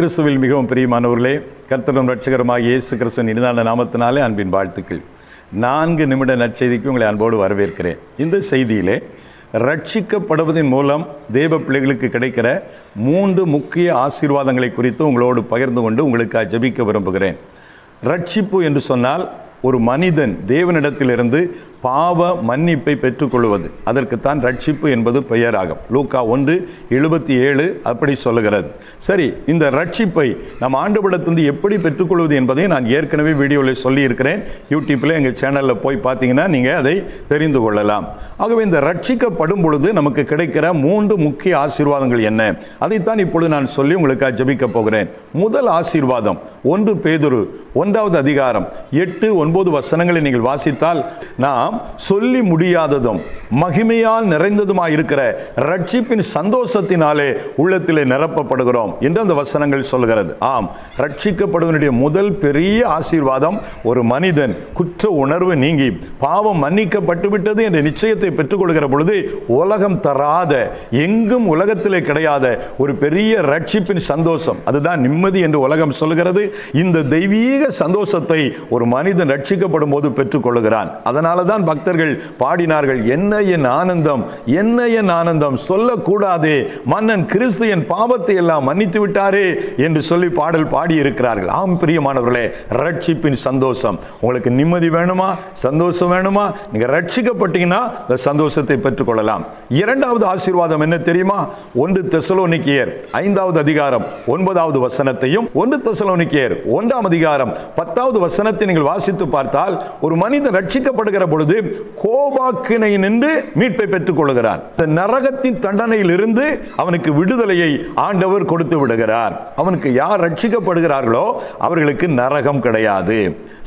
கிறிஸ்துவில் மிகவும் பிரியமானவர்களே கர்த்தரும் ரட்சகரமாக இயேசு கிறிஸ்துவின் இனிதான நாமத்தினாலே அன்பின் வாழ்த்துக்கள். நான்கு நிமிட நற்செய்திக்கு உங்களை அன்போடு வரவேற்கிறேன். இந்த செய்தியிலே ரட்சிக்கப்படுவதன் மூலம் தேவ பிள்ளைகளுக்கு கிடைக்கிற மூன்று முக்கிய ஆசீர்வாதங்களை குறித்து உங்களோடு பகிர்ந்து கொண்டு உங்களுக்கு ஜெபிக்க விரும்புகிறேன். ரட்சிப்பு என்று சொன்னால் ஒரு மனிதன் தேவனிடத்திலிருந்து பாவ மன்னிப்பை பெற்றுக்கொள்வது. அதற்குத்தான் ரட்சிப்பு என்பது பெயராகும். லூக்கா ஒன்று எழுபத்தி ஏழு அப்படி சொல்லுகிறது. சரி இந்த ரட்சிப்பை நம் ஆண்டுபடத்திலிருந்து எப்படி பெற்றுக்கொள்வது என்பதை நான் ஏற்கனவே வீடியோவில் சொல்லியிருக்கிறேன். யூடியூப்பில் எங்கள் சேனலில் போய் பார்த்தீங்கன்னா நீங்கள் அதை தெரிந்து கொள்ளலாம். ஆகவே இந்த ரட்சிக்கப்படும் பொழுது நமக்கு கிடைக்கிற மூன்று முக்கிய ஆசீர்வாதங்கள் என்ன? அதைத்தான் இப்பொழுது நான் சொல்லி உங்களுக்காக ஜெபிக்க போகிறேன். முதல் ஆசீர்வாதம் ஒன்று பேதுரு ஒன்றாவது அதிகாரம் எட்டு ஒன்பது வசனங்களை நீங்கள் வாசித்தால் நாம் சொல்லி முடியாததும் மகிமையால் நிறைந்ததுமாய் இருக்கிற ரட்சிப்பின் சந்தோஷத்தினாலே உள்ளத்திலே நிரப்பப்படுகிறோம் என்று அந்த வசனங்கள் சொல்கிறது ஆம் ரட்சிக்கப்படுவனுடைய முதல் பெரிய ஆசீர்வாதம் ஒரு மனிதன் குற்ற உணர்வு நீங்கி பாவம் மன்னிக்கப்பட்டு விட்டது என்ற நிச்சயத்தை பெற்றுக்கொள்கிற பொழுது உலகம் தராத எங்கும் உலகத்திலே கிடையாத ஒரு பெரிய ரட்சிப்பின் சந்தோஷம். அதுதான் நிம்மதி என்று உலகம் சொல்கிறது இந்த தெய்வீக சந்தோஷத்தை ஒரு மனிதன் ரட்சிக்கப்படும் போது பெற்றுக்கொள்கிறான் அதனால தான் தான் பக்தர்கள் பாடினார்கள். என்ன என் ஆனந்தம்? என்ன என் ஆனந்தம்? சொல்லக்கூடாதே. மன்னன் கிறிஸ்து என் பாவத்தை எல்லாம் மன்னித்து விட்டாரே என்று சொல்லி பாடல் பாடியிருக்கிறார்கள். ஆம் பிரியமானவர்களே ரட்சிப்பின் சந்தோஷம். உங்களுக்கு நிம்மதி வேணுமா? சந்தோஷம் வேணுமா? நீங்கள் ரட்சிக்கப்பட்டீங்கன்னா இந்த சந்தோஷத்தை பெற்றுக்கொள்ளலாம். இரண்டாவது ஆசீர்வாதம் என்ன தெரியுமா? ஒன்று தெசலோனிக்கியர் ஐந்தாவது அதிகாரம் ஒன்பதாவது வசனத்தையும் ஒன்று தெசலோனிக்கியர் ஒன்றாம் அதிகாரம் பத்தாவது வசனத்தை நீங்கள் வாசித்து பார்த்தால் ஒரு மனிதன் ரட்சிக்கப்படுகிற பொழுது கோபாக்கினை நின்று மீட்பை பெற்றுக் கொள்கிறார். நரகத்தின் தண்டனையில் இருந்து அவனுக்கு விடுதலையை ஆண்டவர் கொடுத்து விடுகிறார். அவனுக்கு யார் ரட்சிக்கப்படுகிறார்களோ அவர்களுக்கு நரகம் கிடையாது.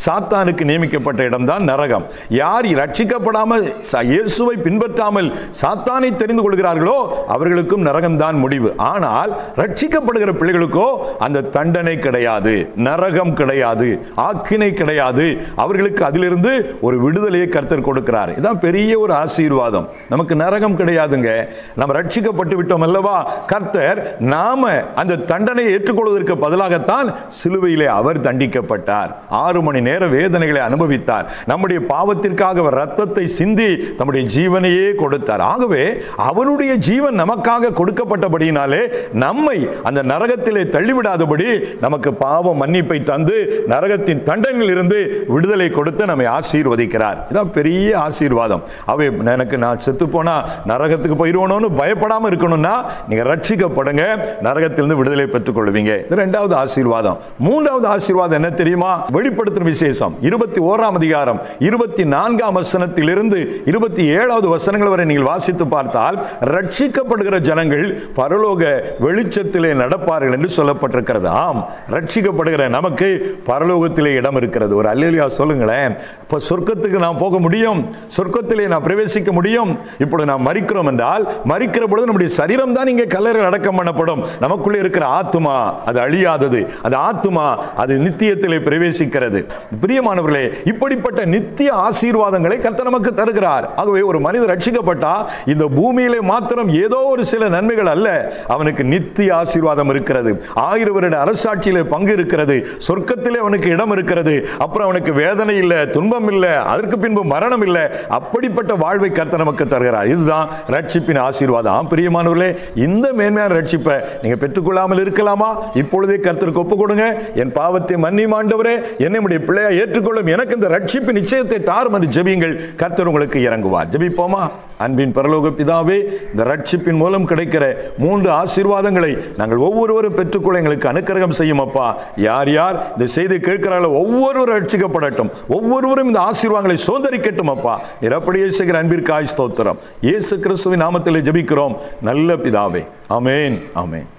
சாத்தானுக்கு நியமிக்கப்பட்ட இடம்தான் நரகம். யார் ரட்சிக்கப்படாமல் இயேசுவை பின்பற்றாமல் சாத்தானை தெரிந்து கொள்கிறார்களோ அவர்களுக்கும் நரகம்தான் முடிவு. ஆனால் ரட்சிக்கப்படுகிற பிள்ளைகளுக்கோ அந்த தண்டனை கிடையாது. நரகம் கிடையாது. ஆக்கினை கிடையாது. அவர்களுக்கு அதிலிருந்து ஒரு விடுதலையை கர்த்தர் கொடுக்கிறார். இதான் பெரிய ஒரு ஆசீர்வாதம். நமக்கு நரகம் கிடையாதுங்க. நம்ம ரட்சிக்கப்பட்டு விட்டோம் அல்லவா? கர்த்தர் நாம அந்த தண்டனையை ஏற்றுக்கொள்வதற்கு பதிலாகத்தான் சிலுவையிலே அவர் தண்டிக்கப்பட்டார். ஆறு மணி நேர வேதனைகளை அனுபவித்தார். நம்முடைய பாவத்திற்காக அவர் ரத்தத்தை சிந்தி தம்முடைய ஜீவனையே கொடுத்தார். ஆகவே அவருடைய ஜீவன் நமக்காக கொடுக்கப்பட்டபடியினாலே நம்மை அந்த நரகத்திலே தள்ளிவிடாதபடி நமக்கு பாவ மன்னிப்பை தந்து நரகத்தின் தண்டனையில் இருந்து விடுதலை கொடுத்து நம்மை ஆசீர்வதிக்கிறார். இதான் பெரிய ஆசீர்வாதம். அவை எனக்கு நான் செத்து போனா நரகத்துக்கு போயிடுவோன்னு பயப்படாம இருக்கணும்னா நீங்கள் ரட்சிக்கப்படுங்க நரகத்திலிருந்து விடுதலை பெற்றுக்கொள்வீங்க. இது ரெண்டாவது ஆசீர்வாதம். மூன்றாவது ஆசீர்வாதம் என்ன தெரியுமா? வெளிப்படுத்தும் விசேஷம். இருபத்தி ஓராம் அதிகாரம் இருபத்தி நான்காம் வசனத்திலிருந்து இருபத்தி ஏழாவது வசனங்கள் வரை நீங்கள் வாசித்து பார்த்தால் ரட்சிக்கப்படுகிற ஜனங்கள் பரலோக வெளிச்சத்திலே நடப்பார்கள் என்று சொல்லப்பட்டிருக்கிறது. ஆம் ரட்சிக்கப்படுகிற நமக்கு பரலோகத்திலே இடம் இருக்கிறது. ஒரு அல்லா சொல்லுங்களேன். இப்போ சொர்க்கத்துக்கு நான் போக முடியும். சொர்க்கத்திலே நாம் பிரவேசிக்க முடியும். இப்பொழுது நாம் மறிக்கிறோம் என்றால் மறிக்கிற பொழுது நம்முடைய சரீரம் தான் இங்கே கல்லறையில் அடக்கம் பண்ணப்படும். நமக்குள்ளே இருக்கிற ஆத்துமா அது அழியாதது. அது ஆத்துமா அது நித்தியத்திலே பிரவேசிக்கிறது. பிரியமானவர்களே இப்படிப்பட்ட நித்திய ஆசீர்வாதங்களை கர்த்தர் நமக்கு தருகிறார். ஆகவே ஒரு மனிதர் ரட்சிக்கப்பட்டா இந்த பூமியிலே மாத்திரம் ஏதோ ஒரு சில நன்மைகள் அல்ல. அவனுக்கு நித்திய ஆசீர்வாதம் இருக்கிறது. ஆயிரம் வருட அரசாட்சியிலே பங்கு இருக்கிறது. சொர்க்கத்திலே அவனுக்கு இடம் இருக்கிறது. அப்புறம் அவனுக்கு வேதனை இல்லை துன்பம் இல்லை. அதற்கு பின்பு மரணம் இல்லை அப்படிப்பட்ட வாழ்வை கர்த்தர் நமக்கு தருகிறார். இதுதான் ரட்சிப்பின் ஆசீர்வாதம். ஆம், பிரியமானவர்களே இந்த மேன்மையான ரட்சிப்பை நீங்கள் பெற்றுக்கொள்ளாமல் இருக்கலாமா? இப்பொழுதே கர்த்தருக்கு ஒப்பு கொடுங்க. என் பாவத்தை மன்னி ஆண்டவரே. என்னை பிள்ளையை பிள்ளையா ஏற்றுக்கொள்ளும். எனக்கு இந்த ரட்சிப்பு நிச்சயத்தை தாரும் என்று ஜெபியுங்கள். கர்த்தர் உங்களுக்கு இறங்குவார். ஜெபிப்போமா? அன்பின் பரலோக பிதாவே இந்த ரட்சிப்பின் மூலம் கிடைக்கிற மூன்று ஆசீர்வாதங்களை நாங்கள் ஒவ்வொருவரும் பெற்றுக்கொள்ள எங்களுக்கு அனுக்கிரகம் செய்யும் அப்பா. யார் யார் இந்த செய்தி கேட்கிறார்களோ ஒவ்வொருவரும் ரட்சிக்கப்படட்டும். ஒவ்வொருவரும் இந்த ஆசீர்வாதங்களை சோதரிக்கட்டும் அப்பா. நிரப்படியே செய்கிற அன்பிற்காய் ஸ்தோத்திரம். இயேசு கிறிஸ்துவின் நாமத்திலே ஜபிக்கிறோம். நல்ல பிதாவே. Amen amen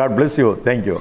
God bless you thank you